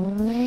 Música